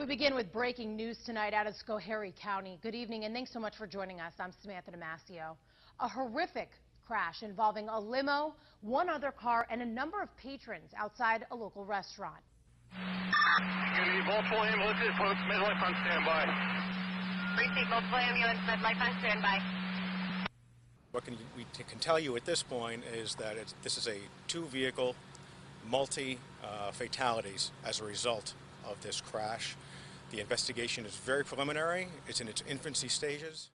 We begin with breaking news tonight out of Schoharie County. Good evening and thanks so much for joining us. I'm Samantha Damasio. A horrific crash involving a limo, one other car, and a number of patrons outside a local restaurant. Multiple ambulances, folks, midlife on standby. Receive multiple ambulance, midlife on standby. What can we can tell you at this point is that this is a two-vehicle, multi-fatalities uh, as a result of this crash. The investigation is very preliminary. It's in its infancy stages.